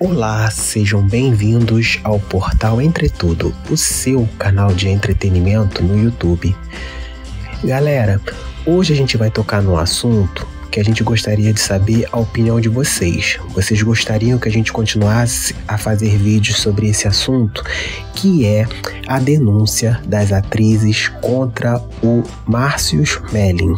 Olá, sejam bem-vindos ao Portal Entretudo, o seu canal de entretenimento no YouTube. Galera, hoje a gente vai tocar no assunto que a gente gostaria de saber a opinião de vocês. Vocês gostariam que a gente continuasse a fazer vídeos sobre esse assunto, que é a denúncia das atrizes contra o Márcio Melling,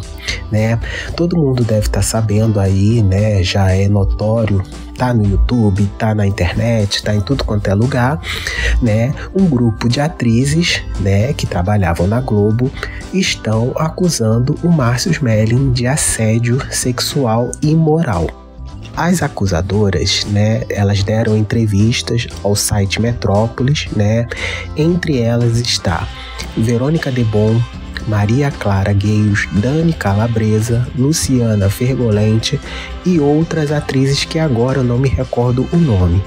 né? Todo mundo deve estar tá sabendo aí, né? Já é notório tá no YouTube, tá na internet, tá em tudo quanto é lugar, né? Um grupo de atrizes, né, que trabalhavam na Globo, estão acusando o Márcio Smelling de assédio sexual e moral. As acusadoras, né, elas deram entrevistas ao site Metrópolis, né? Entre elas está Verônica Debon, Maria Clara Gueios, Dani Calabresa, Luciana Fergolente e outras atrizes que agora não me recordo o nome.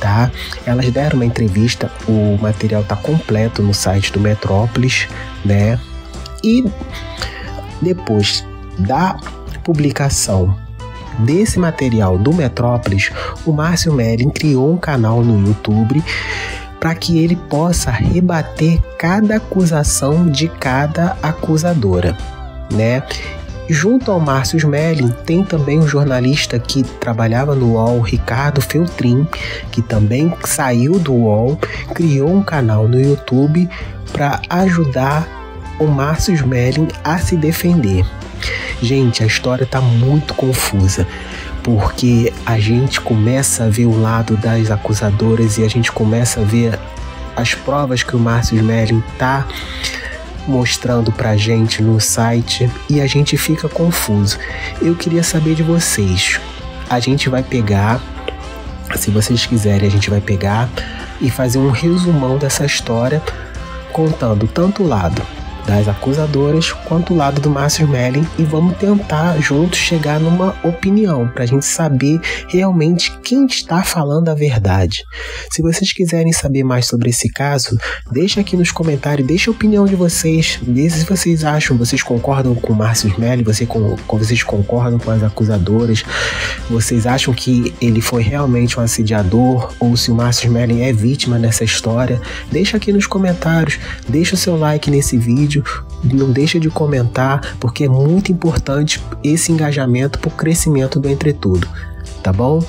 Tá? Elas deram uma entrevista, o material está completo no site do Metrópolis, né? E depois da publicação desse material do Metrópolis, o Márcio Melling criou um canal no YouTube para que ele possa rebater cada acusação de cada acusadora, né? Junto ao Márcio Smelling, tem também um jornalista que trabalhava no UOL, Ricardo Feltrin, que também saiu do UOL, criou um canal no YouTube para ajudar o Márcio Smelling a se defender. Gente, a história está muito confusa porque a gente começa a ver o lado das acusadoras e a gente começa a ver as provas que o Márcio Smelling tá mostrando pra gente no site e a gente fica confuso. Eu queria saber de vocês. A gente vai pegar, se vocês quiserem, a gente vai pegar e fazer um resumão dessa história contando tanto o lado das acusadoras quanto o lado do Márcio Melling e vamos tentar juntos chegar numa opinião para a gente saber realmente quem está falando a verdade. Se vocês quiserem saber mais sobre esse caso, deixa aqui nos comentários, deixa a opinião de vocês, diz se vocês acham, vocês concordam com o Márcio Melling, você com, vocês concordam com as acusadoras, vocês acham que ele foi realmente um assediador ou se o Márcio Melling é vítima nessa história, deixa aqui nos comentários, deixa o seu like nesse vídeo vídeo, não deixa de comentar, porque é muito importante esse engajamento para o crescimento do Entretudo, tá bom?